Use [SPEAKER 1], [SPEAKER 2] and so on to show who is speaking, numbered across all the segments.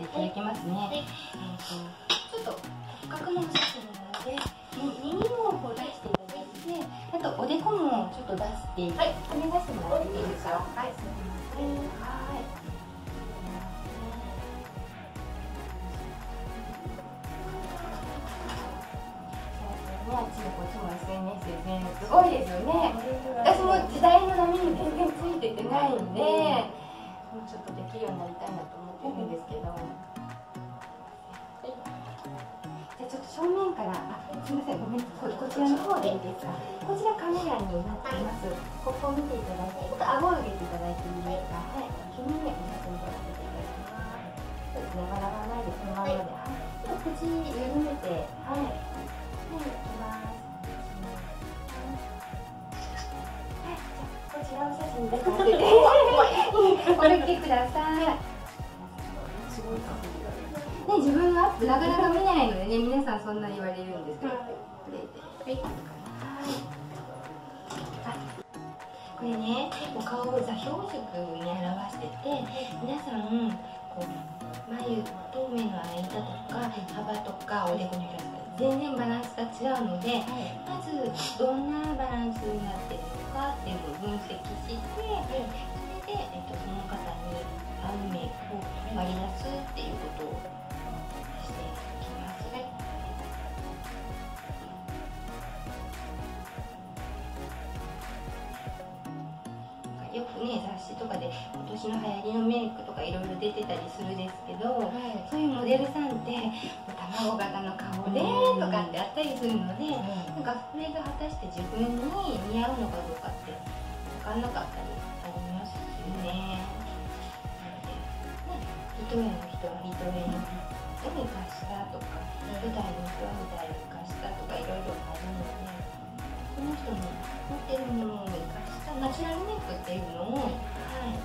[SPEAKER 1] いただきますね、えーと、ちょっと骨格のお写真なので耳をこう出していただいてあとおでこもちょっと出してはい。お願いしてもらっていいですか？はい。すみませんはいあっちもこっちも SNS ですね。すごいですよね。私も時代の波に全然ついててないんで、もうちょっとできるようになりたいなと思ってるんですけど、はい、じゃあちょっと正面からあすみませんごめんここちらの方でいいですか？こちらカメラになっています。ここを見ていただいてちょっと顎を上げていただいていいですか？はい。気にねお写真撮らせていただきますそうですね笑わないでそのままで、は。い、ちょっと口緩めてはい。はい、いきます。こちらお写真で。かけて、お抜きください。ね、自分のアップなかなか見ないのでね、皆さんそんな言われるんですけど。はい。これね、お顔を座標軸に表してて、皆さんこう眉と目の間とか幅とかおでこの広さ全然バランスが違うので、はい、まずどんなバランスになってるのかっていうのを分析して、それで、えっと、その方に合うメイクを割り出すっていうことをとかで今年の流行りのメイクとかいろいろ出てたりするですけど、はい、そういうモデルさんって卵型の顔でとかってあったりするので、なんかそれが果たして自分に似合うのかどうかって分かんなかったりありますよね。一重の人は一重の人に貸したとか、舞台の人は舞台に貸したとかいろいろあるので、この人の持ってるものを生かしたナチュラルメイクっていうのを、はい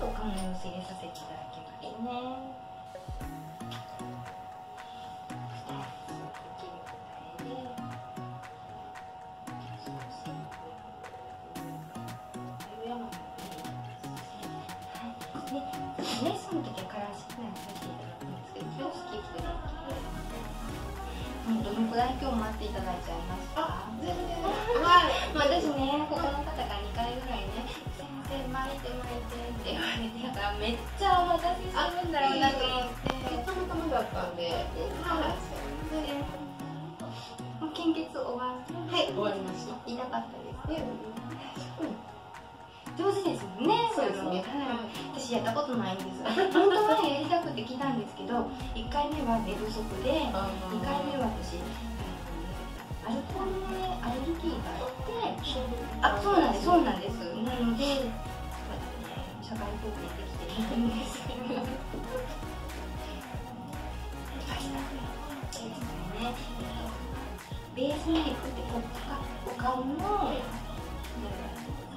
[SPEAKER 1] と感を入れさせていただきますね。からめっちゃお待たせするん。だろうなと思ってたまたまだったん。ではいもう献血終わるはい終わりました痛かったですね上手ですもん。ねそうですね、私やったことないん。です本当はやりたくて来たん。ですけど1回目は寝不足で2回目は私アルコールのアレルギーがあってあそうなん。ですそうなん。ですなので社会貢献でベースメイクってお顔の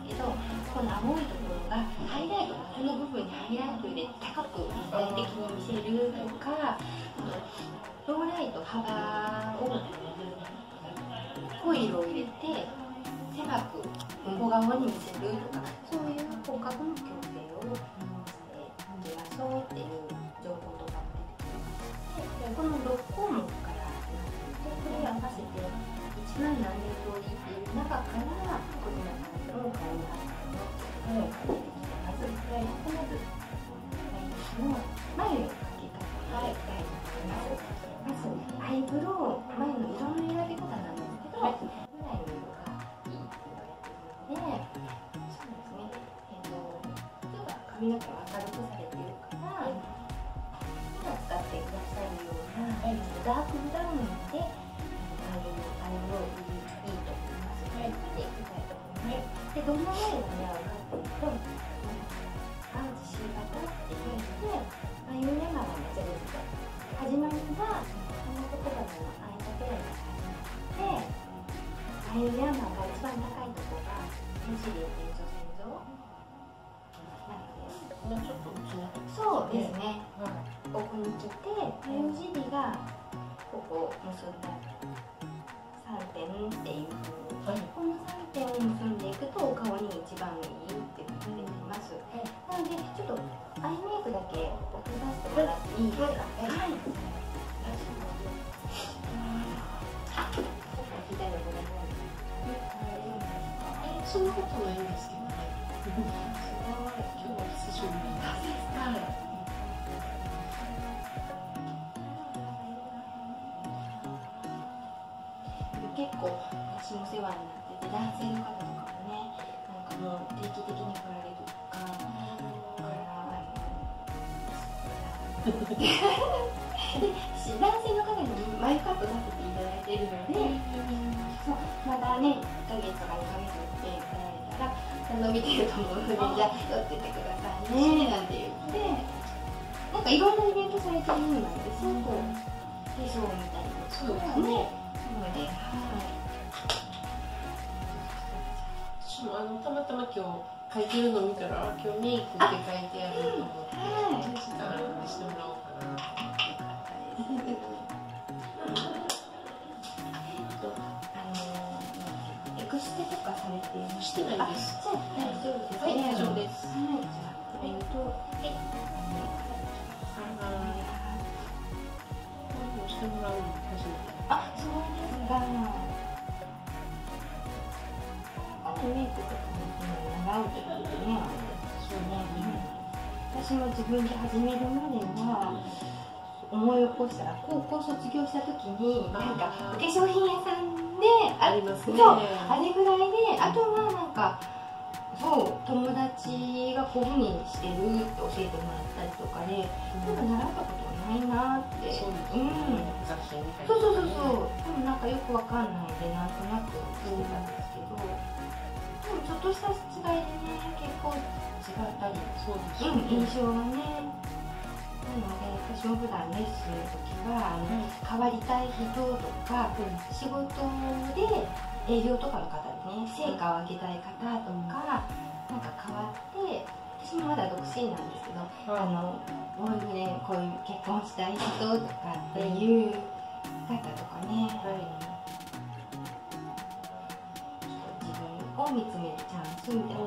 [SPEAKER 1] けどこの青いところがハイライトこの部分にハイライト入れて高く立体的に見せるとかローライト幅を濃い色を入れて狭く向こう側に見せるとかそういう骨格の矯正1万何千通りっていう中からこちらの顔に貼ったものを描いていきます。はい、まず、はい、の始まって眉山が一番高いところが目尻を延長線上なのでもうちょっとそうですね、ここに来て眉尻がここ結んだ3点っていうふうにこの3点を結んでいくとお顔に一番いいって言われています、なのでちょっとアイメイクだけ落とさせてもらっていいですかはい、左ごめんなさい
[SPEAKER 2] そん。なことないん。ですけどね。
[SPEAKER 1] すごい
[SPEAKER 2] 今日は久しぶりに。
[SPEAKER 1] 結構私も世話になってて男性の方とかもねなん。かもう定期的に来られるとかからあので男性の方に眉カットさせていただいているのでそうまだね1ヶ月とか2ヶ月って来られたら伸びてると思うのでじゃあ寄っててくださいねなんて言ってなんかいろんなイベントされてるみたいですよこう化粧みたいな
[SPEAKER 2] そうですね。
[SPEAKER 1] なので、はい。
[SPEAKER 2] あのたまたま今日書いてるの見たら、今日メイクって書いてあると思って、
[SPEAKER 1] はい
[SPEAKER 2] 時間してもらおうかな。
[SPEAKER 1] あのエクステとかされています
[SPEAKER 2] してないです
[SPEAKER 1] あじゃあ大丈夫です、
[SPEAKER 2] 大丈夫です。
[SPEAKER 1] はい、じゃ、えっと、はい。
[SPEAKER 2] もうしてもらうの。
[SPEAKER 1] あ、そうですか。あのメイクとかも習うってことね。そうね。私も自分で始めるまでは。思い起こしたら高校卒業した時になんかお化粧品屋さんで
[SPEAKER 2] ありますね。
[SPEAKER 1] そうあれぐらいであとはなんかそう友達がこういうふうにしてるって教えてもらったりとかでなんか習ったことないなって
[SPEAKER 2] そうです
[SPEAKER 1] うん
[SPEAKER 2] ね。雑誌みたいな。
[SPEAKER 1] そうそうそうそうでもなんかよくわかんないでなんとなくしてたんですけどでもちょっとした違いでね結構違ったり
[SPEAKER 2] そうです
[SPEAKER 1] うん、
[SPEAKER 2] ね。
[SPEAKER 1] 印象がねなので私も普段レッスンの時はあの、変わりたい人とか、仕事で営業とかの方でね成果を上げたい方とか、なんか変わって私もまだ独身なんですけど、あのボーイフレンこういう結婚したい人とかっていう方とかね、自分を見つめるチャンスみたいな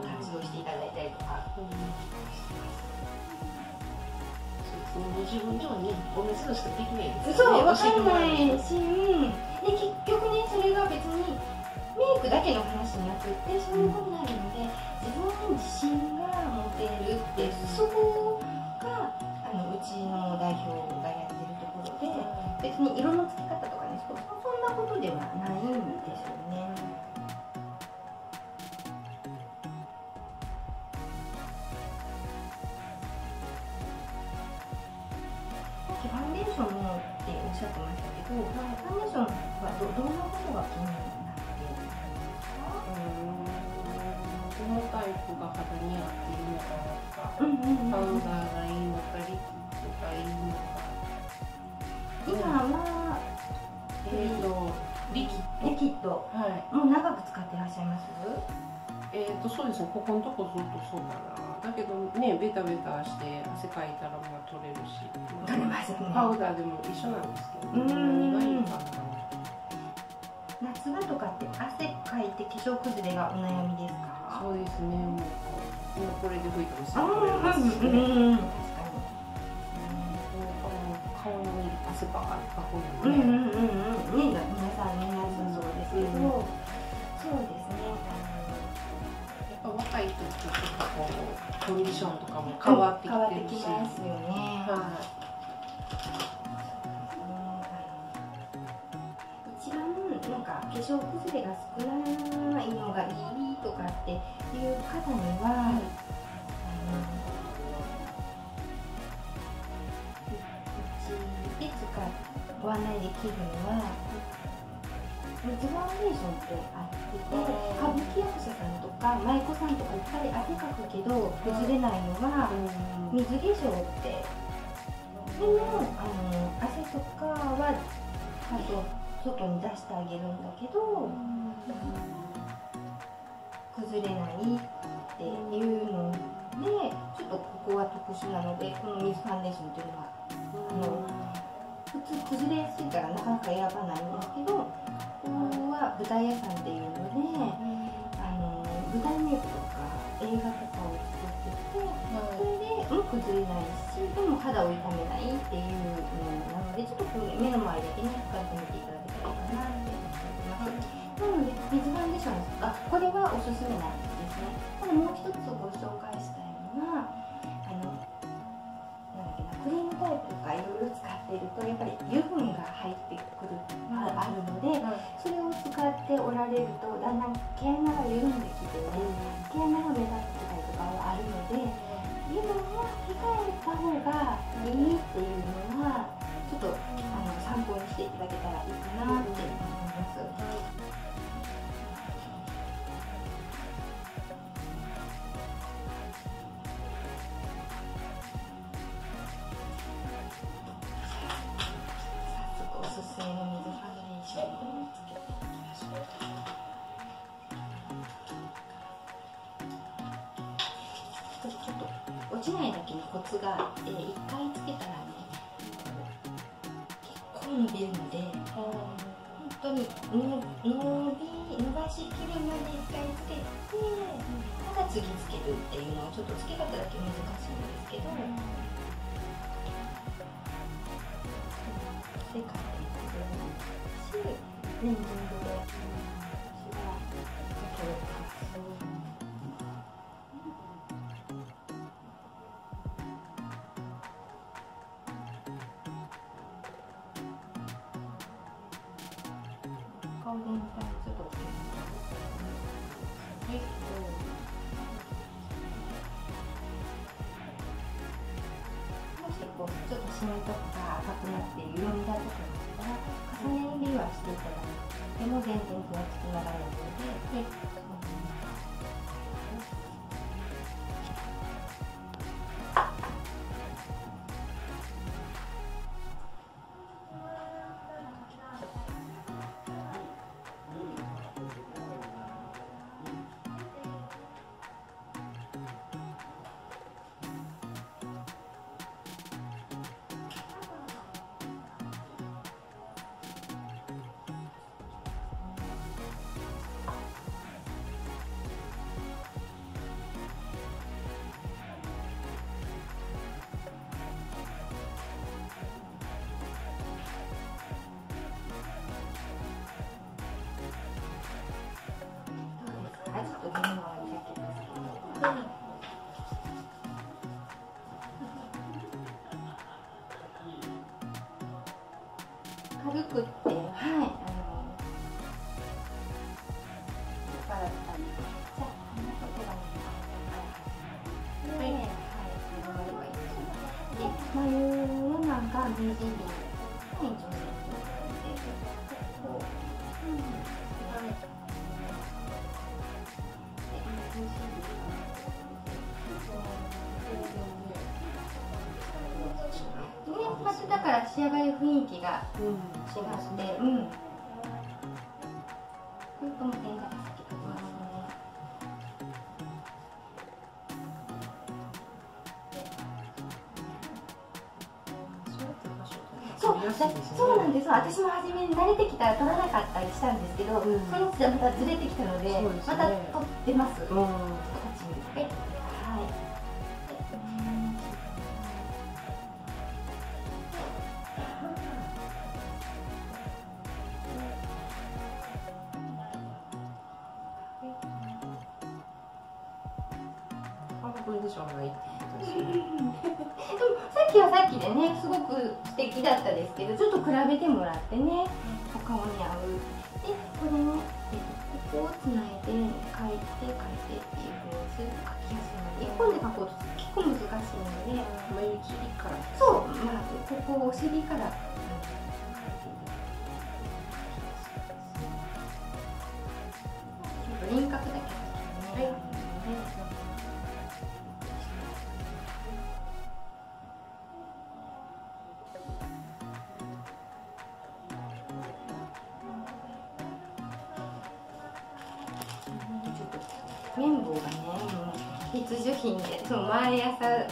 [SPEAKER 2] 自分ではね、同じのしかできないです
[SPEAKER 1] そう、わ
[SPEAKER 2] 教えて
[SPEAKER 1] かんないし、うん、で結局ね、それが別にメイクだけの話じゃなくって、そういうことになるので、自分に自信が持てるって、そこがあのうちの代表がやってるところで、別に色のつけ方とかね、そそんなことではないんですよね。はい。もう長く使ってらっしゃいます？
[SPEAKER 2] えーと、そうですね。ここのとこずっとそうかな。だけどね、ベタベタして汗かいたらまあ取れるし。
[SPEAKER 1] 取れますね。
[SPEAKER 2] パウダーでも一緒なんですけど、
[SPEAKER 1] うん。
[SPEAKER 2] 何がいいか
[SPEAKER 1] 夏場とかって汗かいて化粧崩れがお悩みです
[SPEAKER 2] な。
[SPEAKER 1] か？
[SPEAKER 2] そうですね。もう今これで拭いてもす
[SPEAKER 1] あ
[SPEAKER 2] ぐ取れますし、
[SPEAKER 1] ーうん。確か
[SPEAKER 2] 顔に汗ばかりかく
[SPEAKER 1] に。
[SPEAKER 2] ので、
[SPEAKER 1] うん。うん。うん。うん。ね、皆さん。みんけど、
[SPEAKER 2] うん
[SPEAKER 1] そうですね。
[SPEAKER 2] やっぱ若い時とかこうコンディションとかも変わって
[SPEAKER 1] 変わって
[SPEAKER 2] き、
[SPEAKER 1] ますよね。
[SPEAKER 2] は
[SPEAKER 1] 一番なんか化粧崩れが少ないのがいいとかっていう方には、あのうちで使うご案内できるのは水ファンデーションってあってて歌舞伎役者さんとか舞妓さんとかいっぱい汗かくけど崩れないのは
[SPEAKER 2] い。
[SPEAKER 1] 水化粧って。でもあの汗とかはちゃんと外に出してあげるんだけど崩れないっていうのでちょっとここは特殊なのでこの水ファンデーションっていうのはあの普通崩れやすいからなかなか選ばないんですけどここは舞台屋さんっていうのであの舞台メイクとか映画とかを作っててそれでも崩れないしでも肌を傷めないっていうのなのでちょっとこう目の周りだけね使ってみていただけたらいいかなって思ってますなので水ファンデーションあこれはおすすめなんですね。ただもう一つご紹介したいのはあのなんだっけなクリームタイプとかいろいろ使っているとやっぱり油ってレンジングで私はかけます顔全体ちょっとつけますはいもしこうちょっとシミとか赤くなって色味だとかだったら重ね塗りはしていただも全然気がつきながらなので、はうん上がり雰囲気が
[SPEAKER 2] うん
[SPEAKER 1] 違って、うん。こういう点が好きますね。そう、私そうなんです。私も初めに慣れてきたら取らなかったりしたんですけど、
[SPEAKER 2] うん
[SPEAKER 1] そのうちでまたずれてきたので、
[SPEAKER 2] ね
[SPEAKER 1] また取ってます。
[SPEAKER 2] うん
[SPEAKER 1] 顔に合う。でこれを、ここをつないで書いて書いてっていうふうにすると書きやすいので一本で書こうと結構難しいので
[SPEAKER 2] 眉尻から。
[SPEAKER 1] そう。まずここお尻から他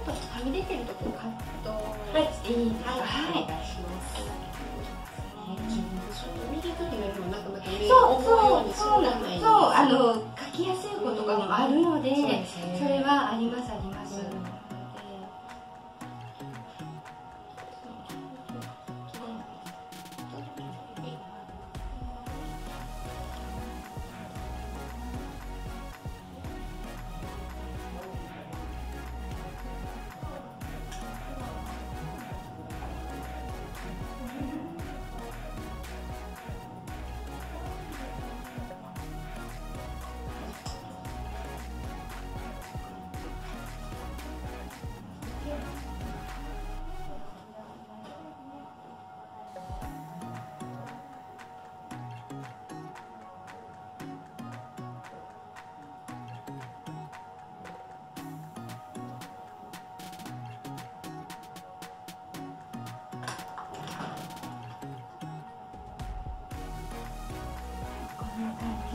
[SPEAKER 1] っと
[SPEAKER 2] は
[SPEAKER 1] み出てるところカット
[SPEAKER 2] はい
[SPEAKER 1] していいですか
[SPEAKER 2] はいお願いします
[SPEAKER 1] そうそうそうそうあの書きやすいことがあるので、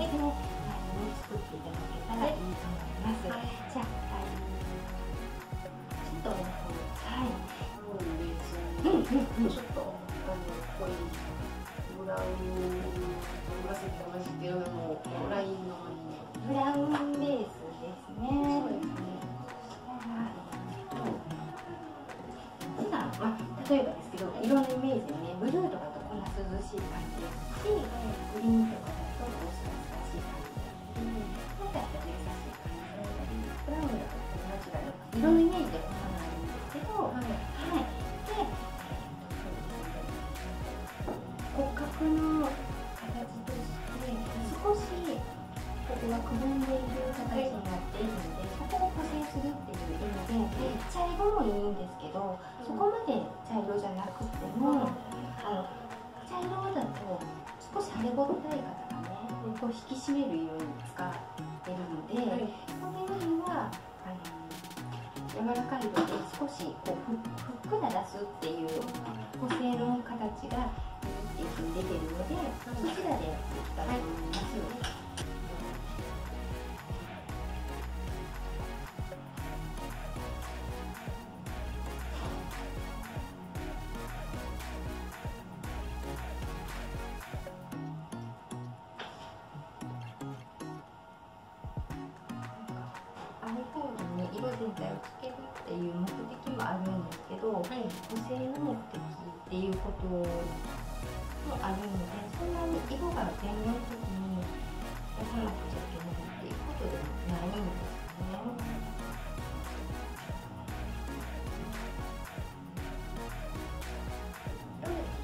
[SPEAKER 2] ん
[SPEAKER 1] な感じで、あの作っていただけたらいいと思います。
[SPEAKER 2] はい
[SPEAKER 1] じゃあ、あのちょっとねはい。
[SPEAKER 2] もうベース
[SPEAKER 1] うん
[SPEAKER 2] にちょっとあの濃いブラウン紫が混じってるようなもうラインの
[SPEAKER 1] ブラウンベースですね。
[SPEAKER 2] そうですね
[SPEAKER 1] 普段、まあ、例えばですけど、いろんなイメージでね、ブルーとかとこんな涼しい感じですし、グリーンナチュラル、いろイメージ色全体をつけるっていう目的もあるんですけど、
[SPEAKER 2] はい。
[SPEAKER 1] 補正の目的っていうこともあるのでそんなに色が全面的に出さなくちゃいけないっていうことでもないんですよね。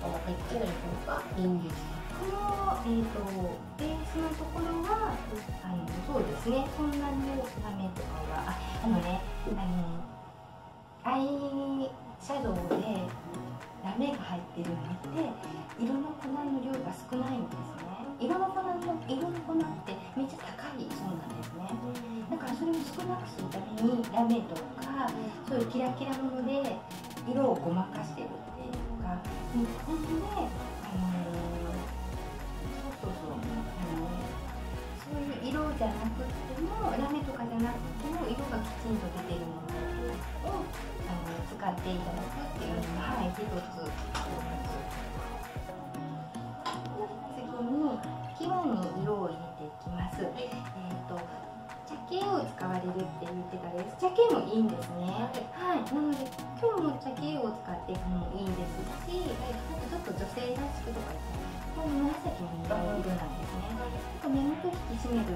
[SPEAKER 2] あ入ってない方がい。いんです
[SPEAKER 1] この、えー、とベースのところはあのそうですね。そんなにラメとかはああのねあのアイシャドウでラメが入ってるのって色の粉の量が少ないんですね。色の粉の色の粉ってめっちゃ高いそうなんですね。だからそれを少なくするためにラメとかそういうキラキラもので色をごまかしてるっていうじゃなくてもラメとかじゃなくても色がきちんと出てるものをあの使っていただくっていうのがはい一つ次に基本に色を入れていきます、えっ、と茶系を使われるって言ってたです茶系もいいんですねはい、なので今日も茶系を使っていくのもいいですし、あとちょっと女性らしくとかこういう紫の色なんすぎる方が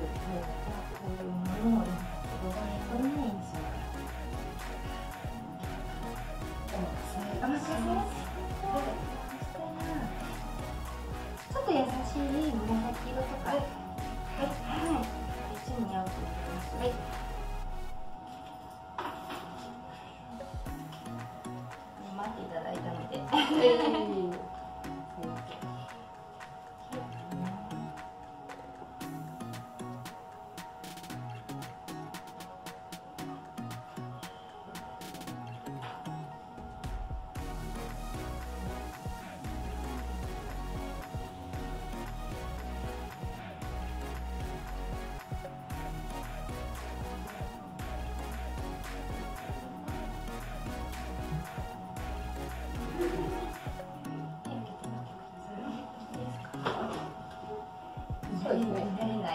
[SPEAKER 1] こういもの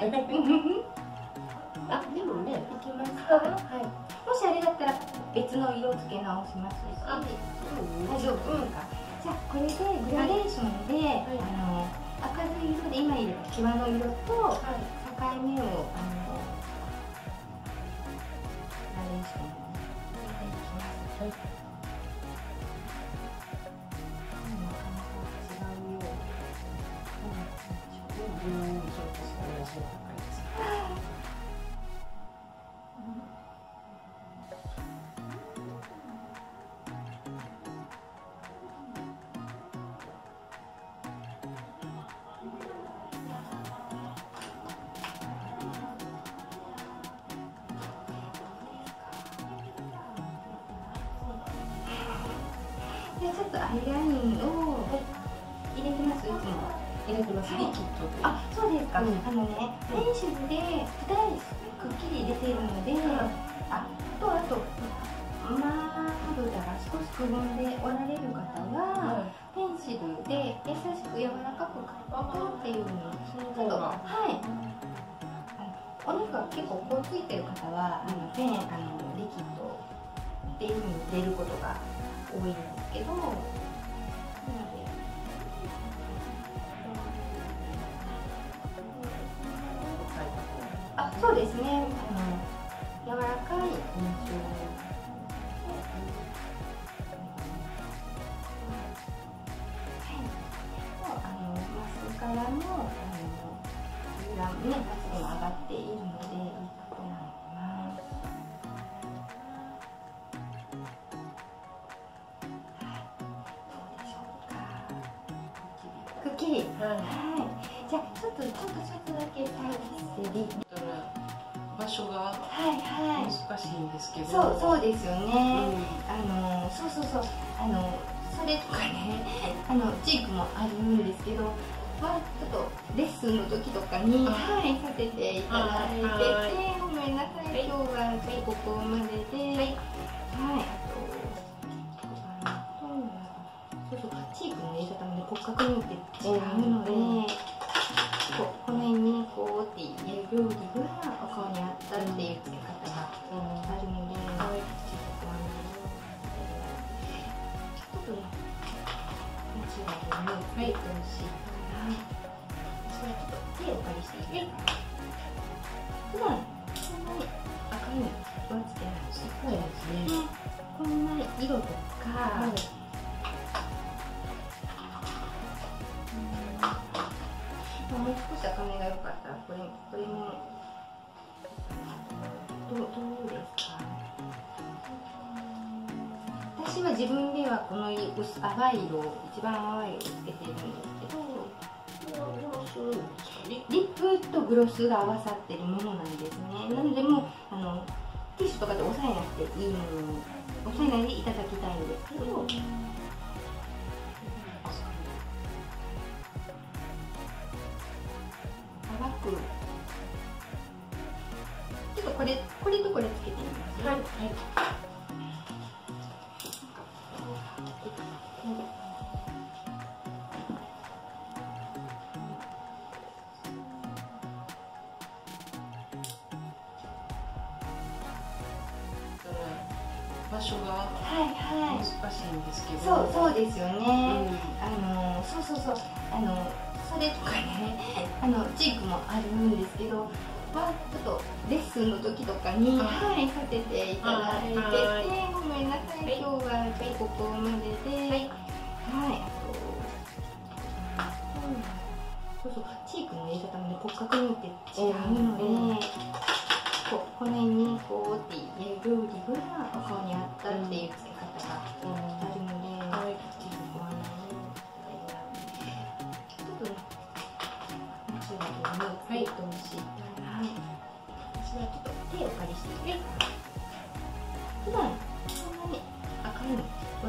[SPEAKER 2] あでもね
[SPEAKER 1] いきます。か、はい、もしあれだったら別の色付け直しますし。
[SPEAKER 2] あ
[SPEAKER 1] 大丈夫。ですか、じゃあこれでグラデーションで、あの明るい色で今入れた際の色と境目をあのグラデーション入れてい。きます。
[SPEAKER 2] はい
[SPEAKER 1] 違う
[SPEAKER 2] んそうです同じような感じです
[SPEAKER 1] でちょっとアイラインを入れてますいつも。
[SPEAKER 2] 入れてますリキッドで
[SPEAKER 1] あそうですか、
[SPEAKER 2] うん。
[SPEAKER 1] あのねペンシルで2人くっきり出ているので、あとあとまぶたが少しくぼんでおられる方は、ペンシルで優しく柔らかく描くっていうふうにちょっとはい。あのお肉が結構こうついてる方はあのペンあのリキッドでに出ることが多いんですけどそうですね。あのですよ
[SPEAKER 2] う
[SPEAKER 1] ね。
[SPEAKER 2] ん。
[SPEAKER 1] あのそうそうそう。あのそれとかね。あのチークもあるんですけど、まあちょっとレッスンの時とかに
[SPEAKER 2] あ。
[SPEAKER 1] はいさせていただいてて、
[SPEAKER 2] はい。
[SPEAKER 1] ごめんなさい。今日はちょっとここまでで、
[SPEAKER 2] ね
[SPEAKER 1] リップとグロスが合わさってるものなんですね。なのでもうあのティッシュとかで押さえなくていいもの押さえないでいただきたいんですけど。そうそう、チークの入れ方もね、骨格によって違うので、
[SPEAKER 2] うん
[SPEAKER 1] こうこの辺にこうって入れる料理がお顔に合ったっていう付け方があるので、
[SPEAKER 2] はい
[SPEAKER 1] ちょっとご案内をちょっとね。はい。私はちょっと手をお借りして普段そんなに赤いのは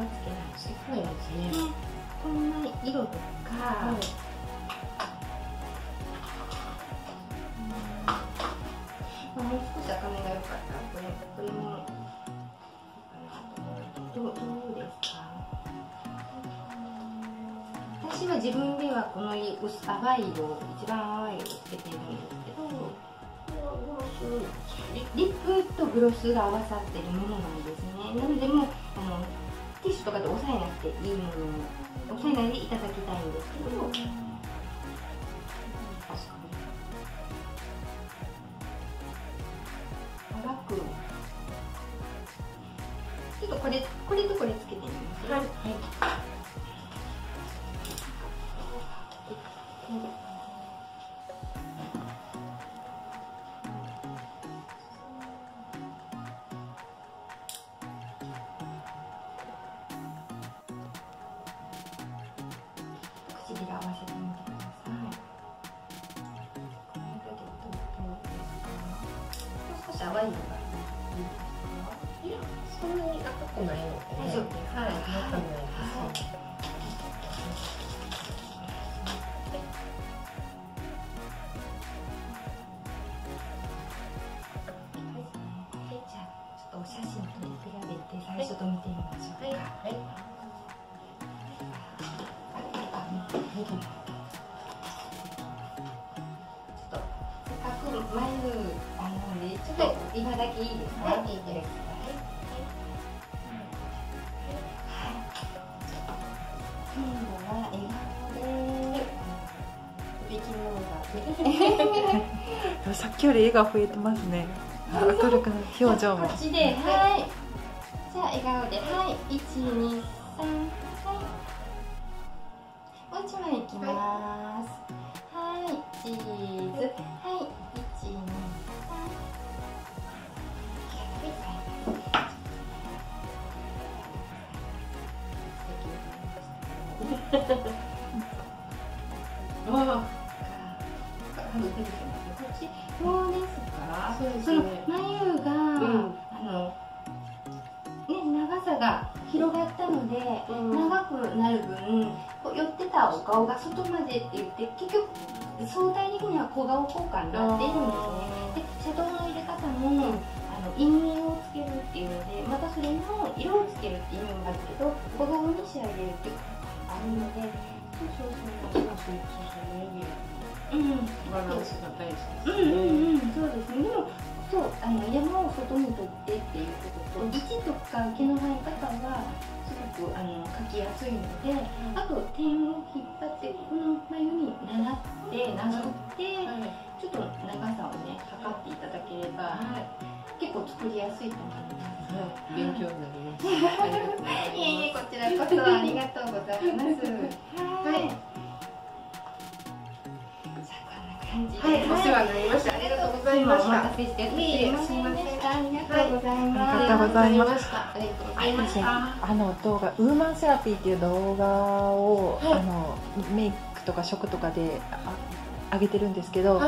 [SPEAKER 1] つけないし、
[SPEAKER 2] そうですね
[SPEAKER 1] ねこんな色とか、
[SPEAKER 2] はい
[SPEAKER 1] 薄淡い色一番淡い色をつけてるんですけどリップとグロスが合わさってるものなんですねなのでもうあのティッシュとかで押さえなくていいもの押さえないでいただきたいんですけど確かにちょっとこれこれとこれ比べて最初と見てみましょうか。はい。はいちょっとせっかく眉あのでちょっと今だけいいですか、はい、いいです今度は笑顔で
[SPEAKER 3] さっきより絵が増えてますね明るくなる表情も
[SPEAKER 1] こっちではい笑顔ではい一二三一枚いきますはいはいチーズはい一二三わあ、こっちどうですか。そうですね。その眉が、うん、あのが広がったので、うん、長くなる分寄ってたお顔が外までって言って結局相対的には小顔効果になっているんですね。でシャドウの入れ方も、あの陰影をつけるっていうのでまたそれの色をつけるっていう意味もあるけど小顔に仕上げるっていうあるのでそうそうそう。そうそうそう。うん。バランスが大事です、ね、うんうんうん。そうですね。でもそうあの山を外にとってっていうことと位置とか毛の生え方はすごくあの描きやすいので、あと点を引っ張ってこの眉に習ってなぞって、ちょっと長さをね測っていただければ、結構作りやすいと思います。
[SPEAKER 2] 勉強になります。い。
[SPEAKER 1] えいえこちらこそありがとうございます。はい。感じで、はい、お世話になりました。ありがとうございました。お待たせしてすみません。ありがとうございます。ありがとうございました。ありがとうございました。
[SPEAKER 3] あの動画ウーマンセラピーっていう動画を、あのメイクとか食とかであ上げてるんですけど、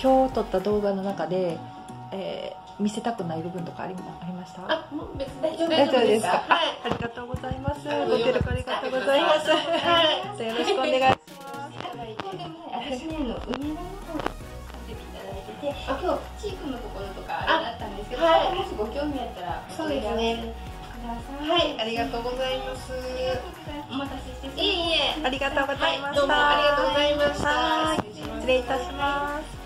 [SPEAKER 3] 今日撮った動画の中で、えー、見せたくない部分とかありありました？
[SPEAKER 1] あ、もう別大丈夫ですか？
[SPEAKER 3] はい、ありがとうございます。ご協力ありがとうございます。はい、よろしくお願いします。
[SPEAKER 1] 私ね、あの梅田のであ今日チークのところとかあったんですけど、はい、もしご興味あったら
[SPEAKER 2] そうですね。はいありがとうございます。
[SPEAKER 1] お待たせして
[SPEAKER 3] いえいえありがとうございました、はい、
[SPEAKER 2] どうもありがとうございました。
[SPEAKER 3] 失礼いたします。